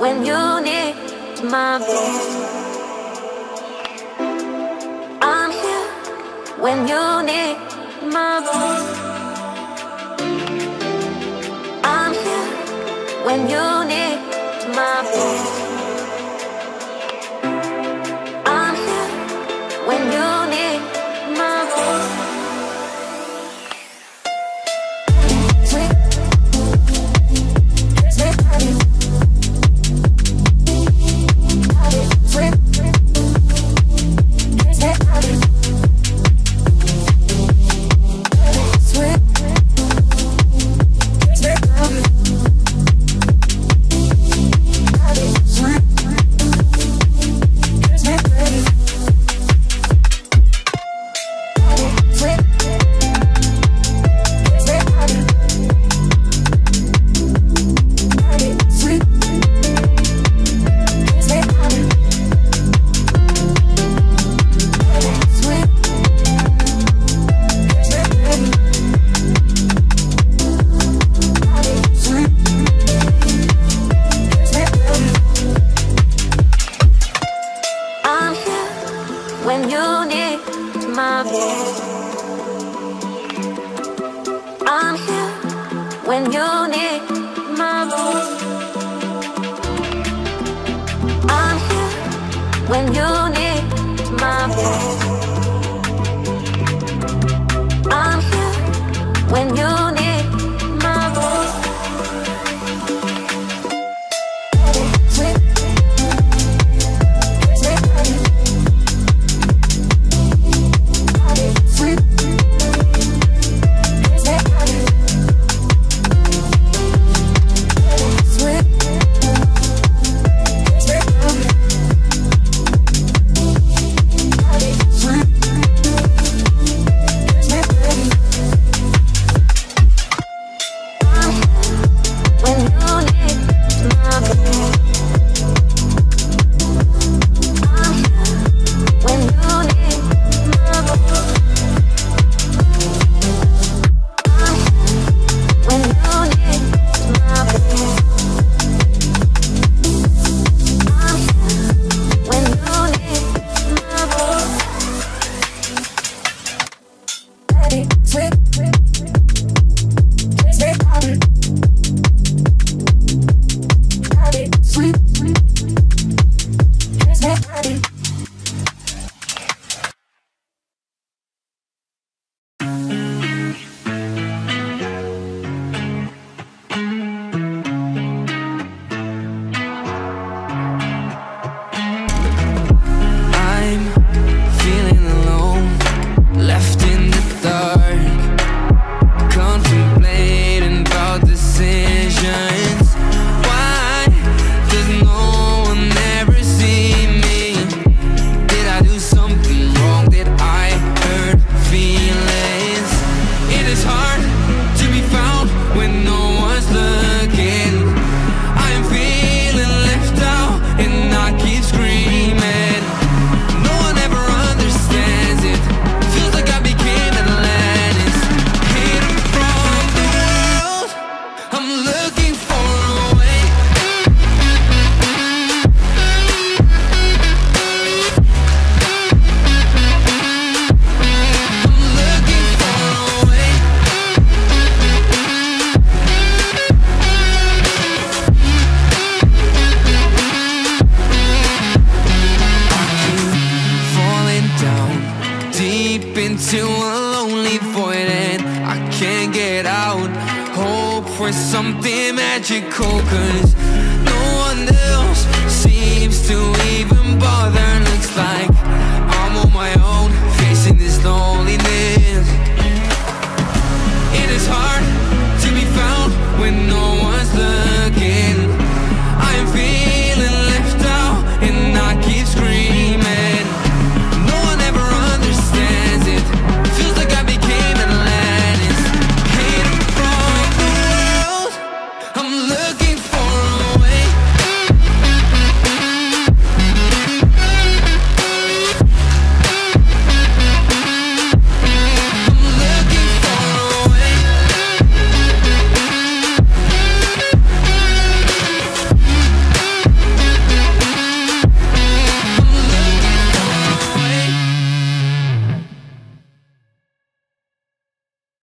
when you need my voice. I'm here when you need my voice. I'm here when you need my voice. You need my voice. I'm here when you need my voice. I'm here when you need my voice. body. is something magical Cause no one else seems to even bother